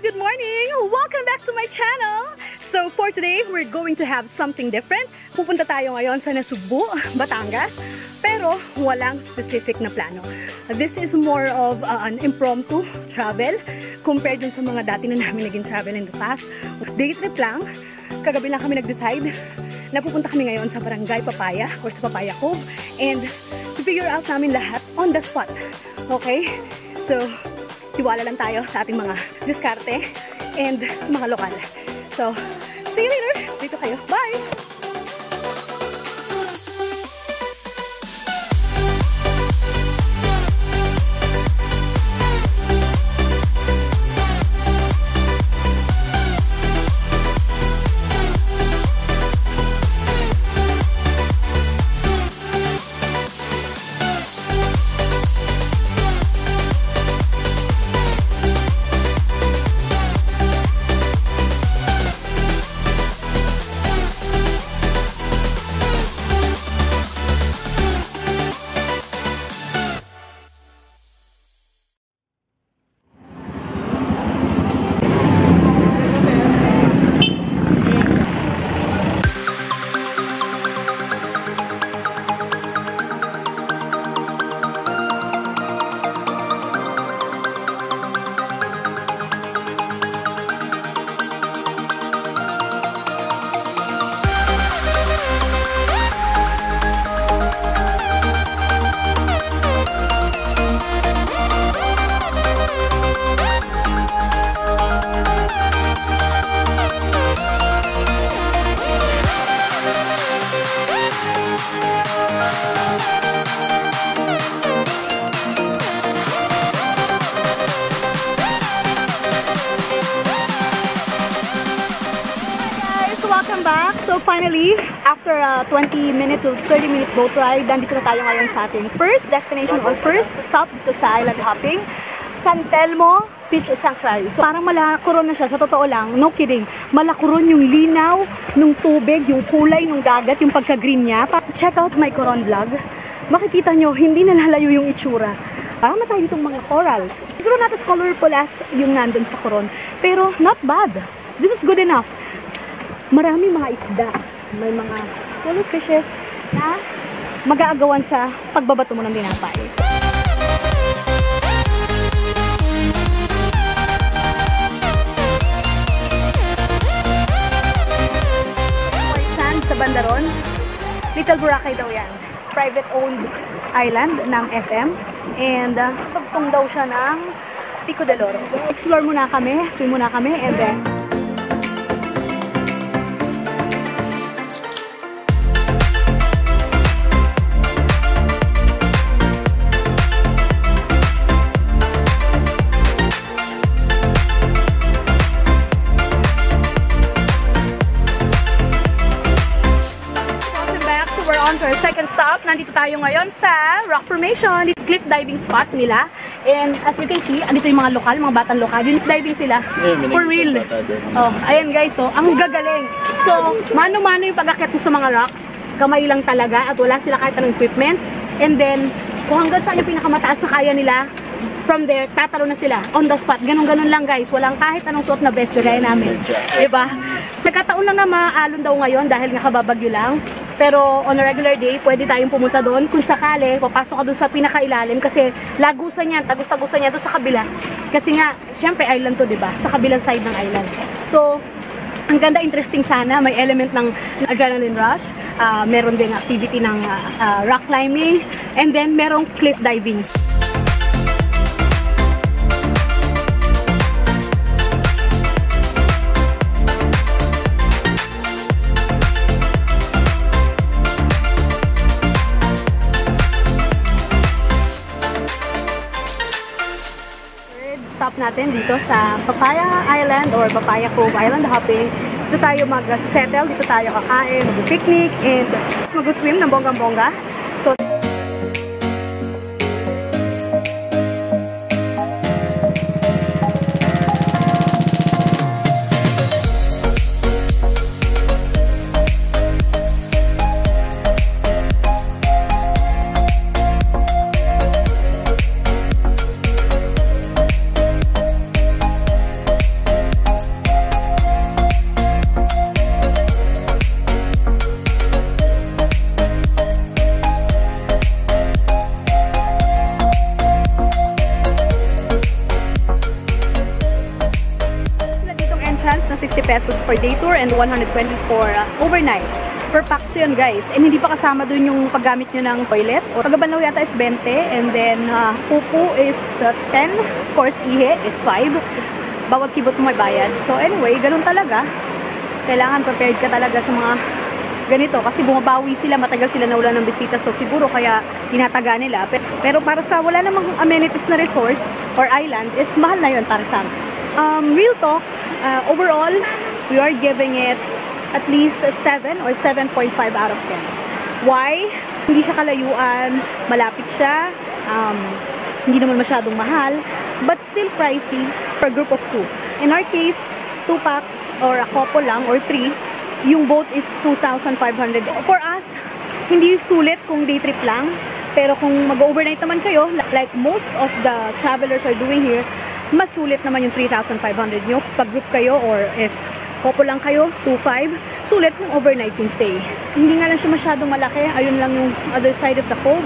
good morning! Welcome back to my channel! So for today, we're going to have something different. Pupunta tayo ngayon sa Nasugbu, Batangas, pero walang specific na plano. This is more of uh, an impromptu travel compared dun sa mga dati na namin naging travel in the past. Day trip lang, kagabi lang kami nag-decide na pupunta kami ngayon sa Barangay Papaya or sa Papaya Cove and to figure out namin lahat on the spot. Okay? So, tiwala lang tayo sa ating mga diskarte and sa mga lokal. So, see you later. Dito kayo. Bye! Finally, after a 20 minute to 30 minute boat ride, nandito na tayo ngayon sa ating first destination or first stop dito sa island hopping, San Telmo Beach Sanctuary. So parang malakuron na siya, sa totoo lang, no kidding. Malakuron yung linaw nung tubig, yung kulay nung dagat, yung pagka-green niya. Check out my Coron vlog. Makikita nyo, hindi nalalayo yung itsura. Parang tayo ditong mga corals. Siguro not as colorful as yung nandun sa Coron. Pero not bad. This is good enough marami mga isda. May mga scholar fishes na mag-aagawan sa pagbabato mo ng dinapay. Sand sa Bandaron. Little Boracay daw yan. Private owned island ng SM. And uh, pagtong daw siya ng Pico del Oro. Explore muna kami, swim muna kami, and then tayo ngayon sa Rock Formation, cliff diving spot nila. And as you can see, andito yung mga lokal, mga batang lokal. Yung diving sila. For real. Oh, ayan guys, so ang gagaling. So, mano-mano yung pag-akyat sa mga rocks. Kamay lang talaga at wala sila kahit anong equipment. And then, kung hanggang saan yung pinakamataas na kaya nila, from there, tatalo na sila on the spot. Ganun-ganun lang guys. Walang kahit anong suot na best gaya namin. Diba? Sa kataon lang na maaalon daw ngayon dahil nga kababagyo lang. Pero on a regular day, pwede tayong pumunta doon. Kung sakali, papasok ka doon sa pinakailalim kasi lagusan yan, tagus-tagusan niya doon sa kabila. Kasi nga, syempre island to, di ba? Sa kabilang side ng island. So, ang ganda, interesting sana. May element ng adrenaline rush. Ah, meron ding activity ng ah, ah, rock climbing. And then, merong cliff diving. Stop natin dito sa Papaya Island or Papaya Cove Island hopping. So tayo mag-settle, dito tayo kakain, mag-picnic, and mag-swim ng bonggang-bongga. So, for day tour and 120 for uh, overnight. Per pax yun guys. And hindi pa kasama dun yung paggamit nyo ng toilet. O paggabanlaw yata is 20 and then uh, pupu is uh, 10. Of course, ihe is 5. Bawat kibot mo may bayad. So anyway, ganun talaga. Kailangan prepared ka talaga sa mga ganito kasi bumabawi sila, matagal sila nawala ng bisita so siguro kaya tinataga nila. Pe- Pero para sa wala namang amenities na resort or island is mahal na yun para sa. Um, real talk, uh, overall, we are giving it at least a 7 or 7.5 out of 10. Why? Hindi siya kalayuan, malapit siya, um, hindi naman masyadong mahal, but still pricey a group of two. In our case, two packs or a couple lang or three, yung boat is 2,500. For us, hindi sulit kung day trip lang. Pero kung mag-overnight naman kayo, like most of the travelers are doing here, mas sulit naman yung 3,500 nyo. Pag group kayo or if couple lang kayo, 2,500, sulit kung overnight yung stay. Hindi nga lang siya masyadong malaki. Ayun lang yung other side of the cove.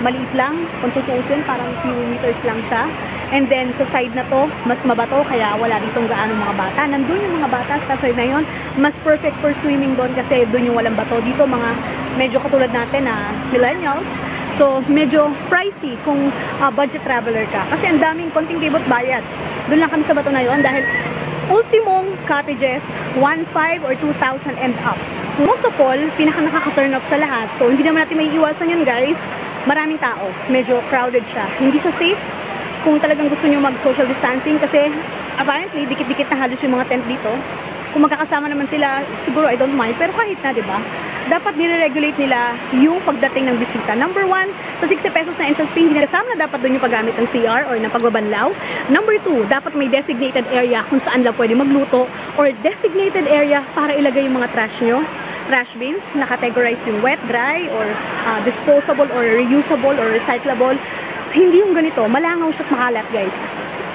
Maliit lang. Kung tutuusin, parang few meters lang siya. And then sa side na to, mas mabato kaya wala ditong gaano mga bata. Nandun yung mga bata sa side na yon. Mas perfect for swimming doon kasi doon yung walang bato. Dito mga medyo katulad natin na millennials. So medyo pricey kung uh, budget traveler ka. Kasi ang daming konting kibot bayad. Doon lang kami sa bato na yon dahil ultimong cottages 1,500 or 2,000 and up. Most of all, pinaka nakaka-turn off sa lahat. So, hindi naman natin may iwasan yun, guys. Maraming tao. Medyo crowded siya. Hindi siya safe kung talagang gusto nyo mag-social distancing kasi apparently, dikit-dikit na halos yung mga tent dito. Kung magkakasama naman sila, siguro I don't mind. Pero kahit na, di ba? Dapat nire-regulate nila yung pagdating ng bisita. Number one, sa 60 pesos na entrance fee, hindi kasama na dapat doon yung paggamit ng CR or ng pagbabanlaw. Number two, dapat may designated area kung saan lang pwede magluto or designated area para ilagay yung mga trash nyo trash bins, nakategorize yung wet, dry, or uh, disposable, or reusable, or recyclable. Hindi yung ganito, malangaw siya at makalat guys.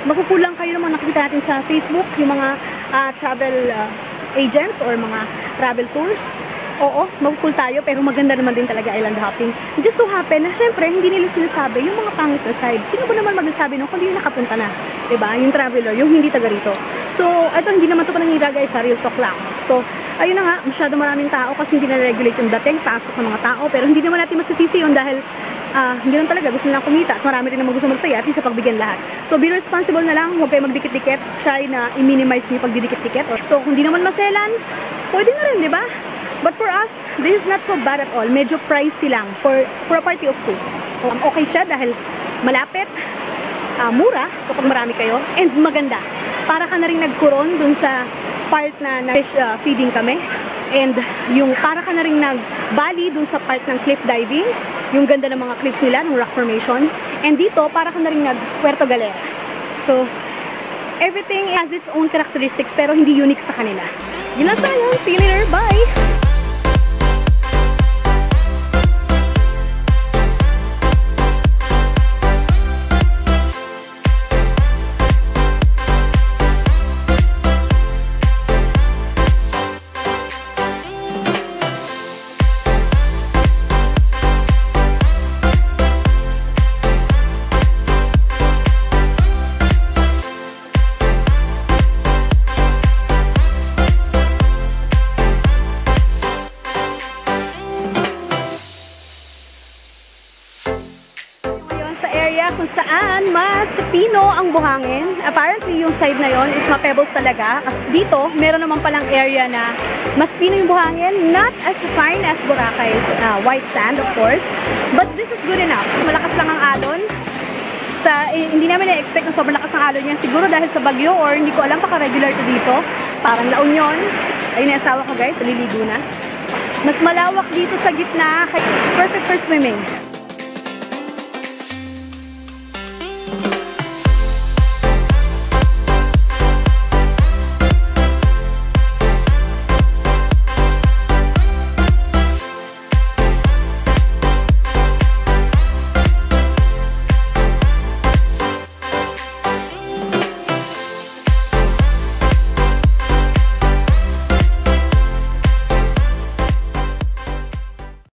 Makukulang kayo naman nakikita natin sa Facebook, yung mga uh, travel uh, agents or mga travel tours. Oo, magkukul tayo pero maganda naman din talaga island hopping. Just so happen na syempre hindi nila sinasabi yung mga pangit na side. Sino ba naman magsasabi nung kundi yung nakapunta na? ba? Yung traveler, yung hindi taga rito. So, ito hindi naman to panangira guys, sa real talk lang. So, ayun na nga, masyado maraming tao kasi hindi na-regulate yung dating, pasok ng mga tao. Pero hindi naman natin masasisi yun dahil uh, hindi lang talaga, gusto nilang kumita at marami rin naman gusto magsaya at isa pagbigyan lahat. So be responsible na lang, huwag kayo magdikit-dikit, try na i-minimize yung pagdidikit-dikit. So kung hindi naman maselan, pwede na rin, di ba? But for us, this is not so bad at all. Medyo pricey lang for, for a party of two. Um, okay siya dahil malapit, uh, mura kapag marami kayo, and maganda. Para ka na rin nagkuron dun sa part na na fish uh, feeding kami. And yung para ka na rin nagbali dun sa part ng cliff diving, yung ganda ng mga cliffs nila, ng rock formation. And dito, para ka na rin nag Puerto Galera. So, everything has its own characteristics pero hindi unique sa kanila. Yun lang sa ngayon. See you later. Bye! Area kung saan mas pino ang buhangin. Apparently, yung side na yon is ma-pebbles talaga. Dito, meron naman palang area na mas pino yung buhangin. Not as fine as Boracay's uh, white sand, of course. But this is good enough. Malakas lang ang alon. Sa, eh, hindi namin na-expect na sobrang lakas ng alon yan. Siguro dahil sa bagyo or hindi ko alam paka-regular to dito. Parang La Union. Ayun asawa ko guys, naliligo na. Mas malawak dito sa gitna. Perfect for swimming.